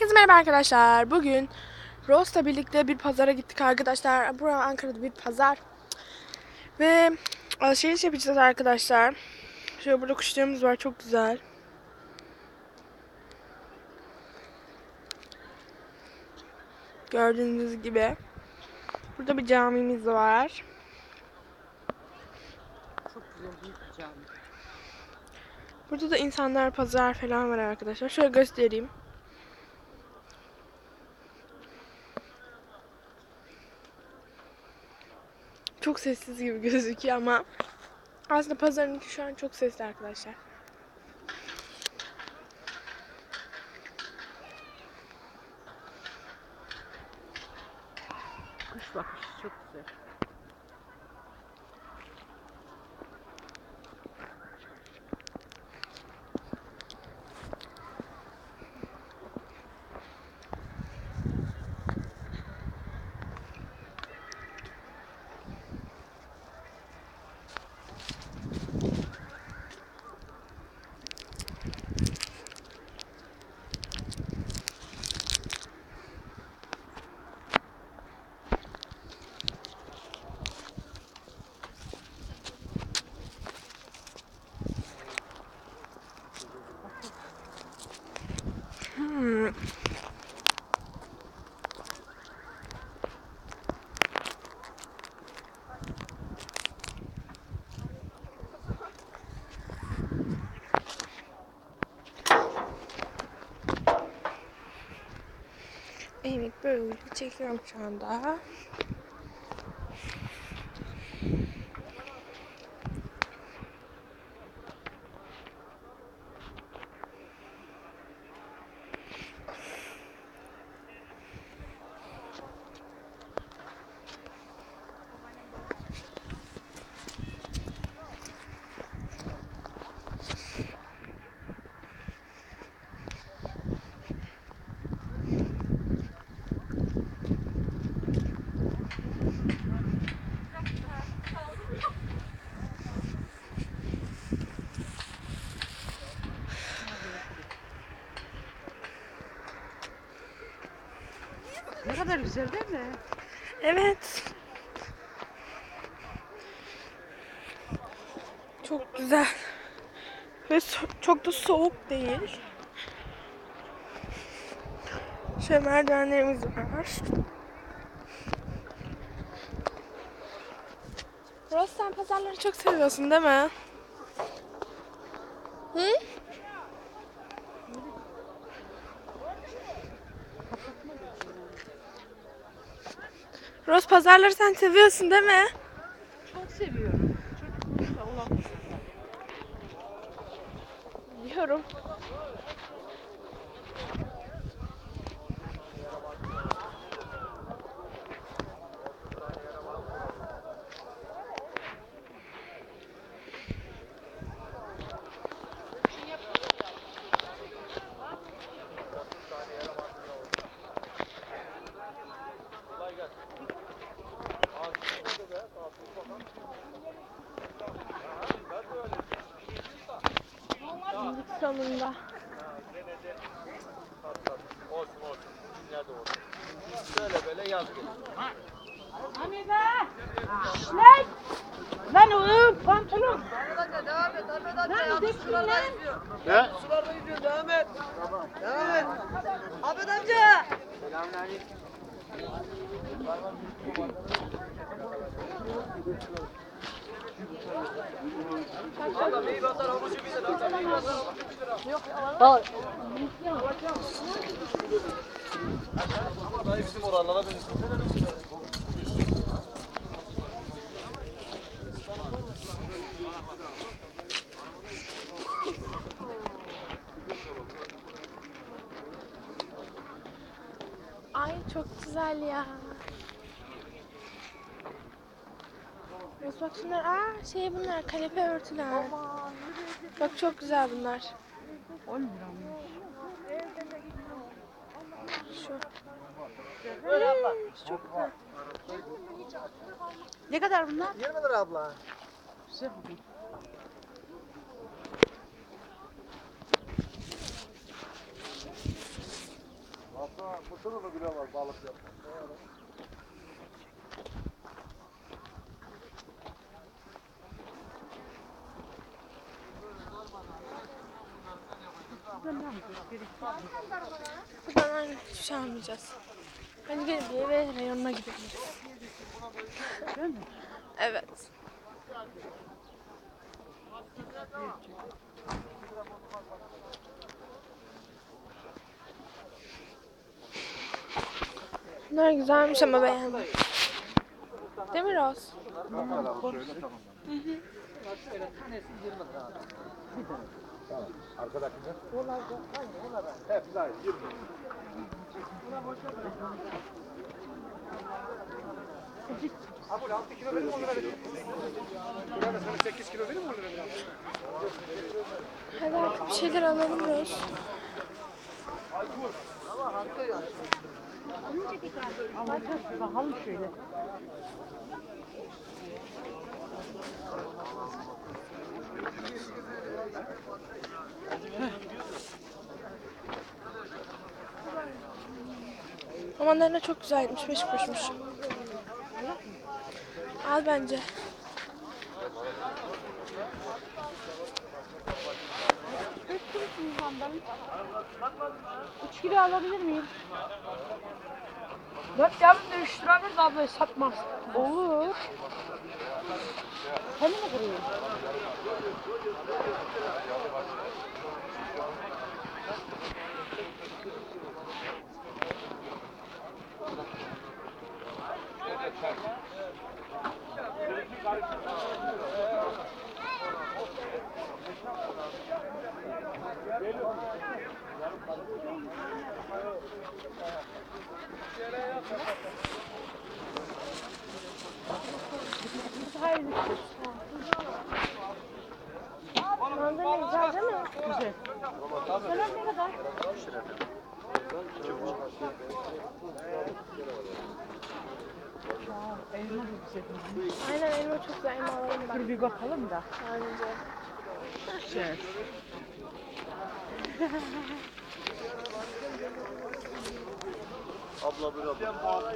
Herkese merhaba arkadaşlar. Bugün Rose'la birlikte bir pazara gittik arkadaşlar. Burası Ankara'da bir pazar. Ve alışveriş yapacağız arkadaşlar. Şöyle burada kuşlarımız var. Çok güzel. Gördüğünüz gibi. Burada bir camimiz var. Çok güzel bir cami. Burada da insanlar pazar falan var arkadaşlar. Şöyle göstereyim. Çok sessiz gibi gözüküyor ama aslında pazarın şu an çok sesli arkadaşlar. Kuş bakışı çok güzel. Hmm. Evet böyle çekiyorum şu anda. Ne kadar güzel değil mi? Evet. Çok güzel. Ve so- çok da soğuk değil. Şöyle merdivenlerimiz var. Rose sen pazarları çok seviyorsun değil mi? Hı? Rose pazarları sen seviyorsun değil mi? Sonunda. Olsun olsun. Nerede olsun. Şöyle böyle yaz gelir. Lan! Lan o pantolon. Lan dökün lan. Ne? Sularda gidiyor devam et. Devam et. Ahmet amca. Dayı bizim oralara benziyor. Ay çok güzel ya. Rose bak şunlar. Aa şey bunlar kanepe örtüler. Bak çok güzel bunlar. 10 lira mı? Şu. Böyle abla. Çok güzel. Ne kadar bunlar? 20 lira abla. Güzel bu. Mısırlı bile var balık yapmak. Buradan hiçbir şey almayacağız. Hadi gelin bir eve reyonuna mi? Evet. Bunlar güzelmiş ama beğendim. Değil mi Roz? Arkadakiler? Hepsi aynı. 20. Abi 6 kilo verim 10 lira veriyorum. Burada sana 8 kilo verim 10 lira veriyorum. Hadi artık bir şeyler alalım Roz. Alacağız. Bakalım şöyle. Amanlar ne çok güzelmiş, beş kuruşmuş. Al bence. Kaç kilosunuz mandalin? 3 kilo alabilir miyim? Dört yarım değiştirebiliriz abla satmaz. Olur. Sen mi kırıyorsun? Mandalina güzel değil mi? Güzel. Selam ne kadar? Aa, elma da güzel. Aynen elma çok güzel, elma alalım. Dur bir bakalım da. Bence. Güzel. Abla bir abla.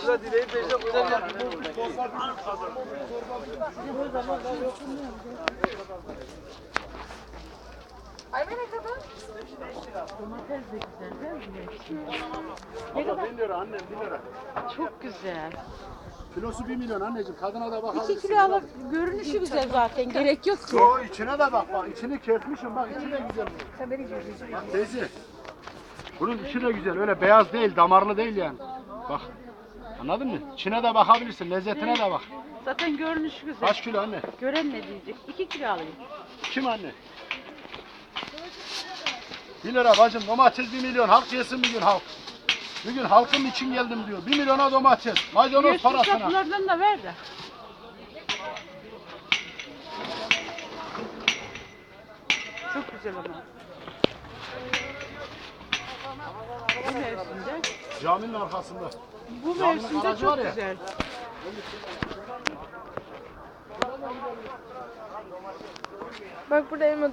Şurada dileği teyze güzel Domates de güzel değil mi? Abla 1 lira annem 1 lira. Çok güzel. Kilosu 1 milyon anneciğim. Kadına da bak. 2 kilo alıp görünüşü güzel zaten. Gerek yok ki. O içine de bak bak. içini kesmişim bak içi de güzel. Bak teyze. Bunun içi de güzel. Öyle beyaz değil, damarlı değil yani. Bak. Anladın mı? İçine de bakabilirsin. Lezzetine de bak. Zaten görünüşü güzel. Kaç kilo anne? Gören ne diyecek? 2 kilo alayım. Kim anne? 1 lira bacım domates 1 milyon. Halk yesin bir gün halk. Bir gün halkım için geldim diyor. 1 milyona domates. Maydanoz parasına. saplardan da ver de. Çok güzel ama. Bu mevsimde, Caminin arkasında. bu mevsimde var çok ya. güzel. Bak burada elma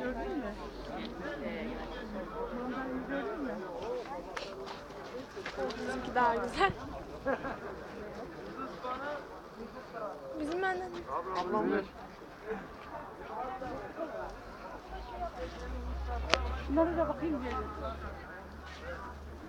Gördün mü? Gördün mü? Bizimki daha güzel. Bizim benden. Ablam ver. Şunlara da bakayım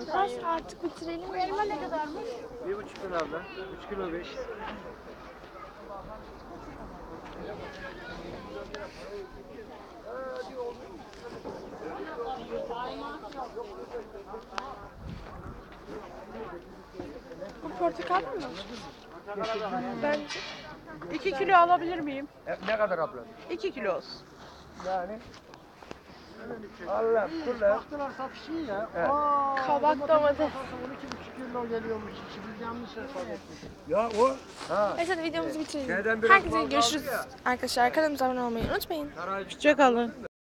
Biraz artık bitirelim. Elma ne kadarmış? Bir buçuk lira abla. Üç kilo beş. portakal mı? Bence. 2 kilo alabilir miyim? Ne kadar abla? 2 kilo olsun. Yani. Allah kula. Baktılar satışı ya. Evet. Aa, Kabak domates. 12,5 kilo geliyormuş. Biz yanlış hesap ettik. Ya o. Ha. Neyse videomuzu bitirelim. Herkese görüşürüz. Arkadaşlar kanalımıza abone olmayı unutmayın. Hoşçakalın.